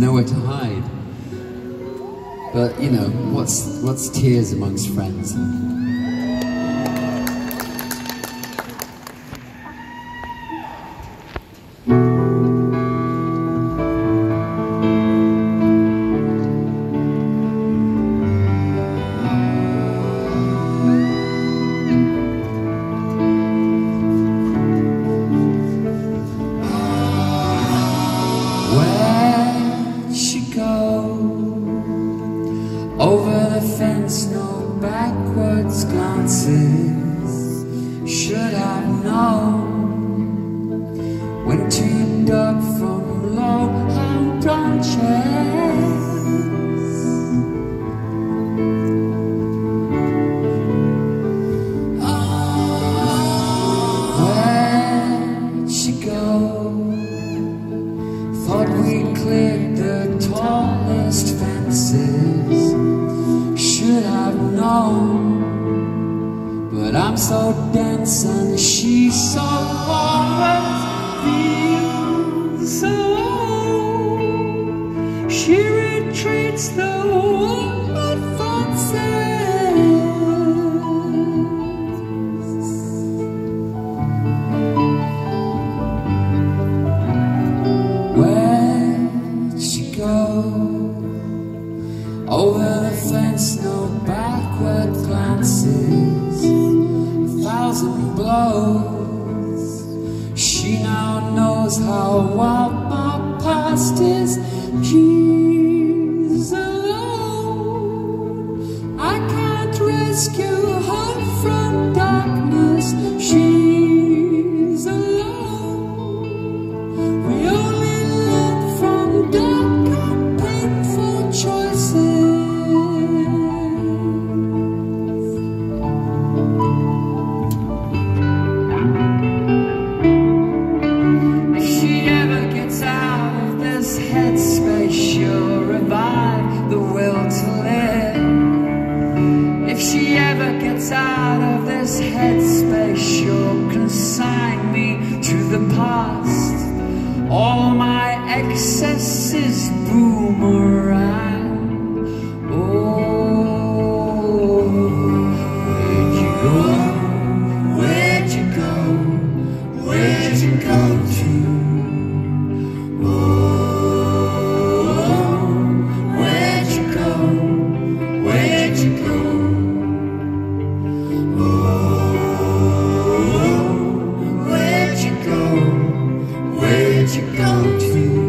nowhere to hide. But you know, what's what's tears amongst friends? Over the fence, no backwards glances. Should have known when teamed up from low hung branches. I'm so dense and she's so always feels alone. She retreats the wood fences. Where'd she go? Over the fence, no backward glances, thousand blows. She now knows how wild my past is. She's alone. I can't rescue this headspace, she'll revive the will to live. If she ever gets out of this headspace, she'll consign me to the past. All my excesses boomerang. you go to?